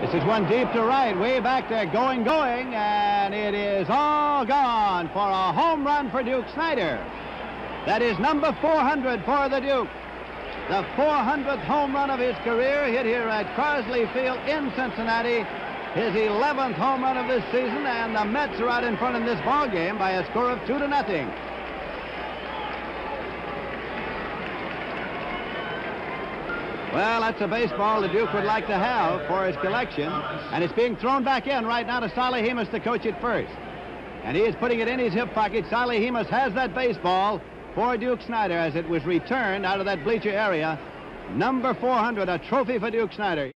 This is one deep to right, way back there, going, going, and it is all gone for a home run for Duke Snider. That is number 400 for the Duke. The 400th home run of his career hit here at Crosley Field in Cincinnati. His 11th home run of this season, and the Mets are out in front in this ball game by a score of two to nothing. Well, that's a baseball the Duke would like to have for his collection, and it's being thrown back in right now to Solly Hemus to coach it first. And he is putting it in his hip pocket. Solly Hemus has that baseball for Duke Snider as it was returned out of that bleacher area. Number 400, a trophy for Duke Snider.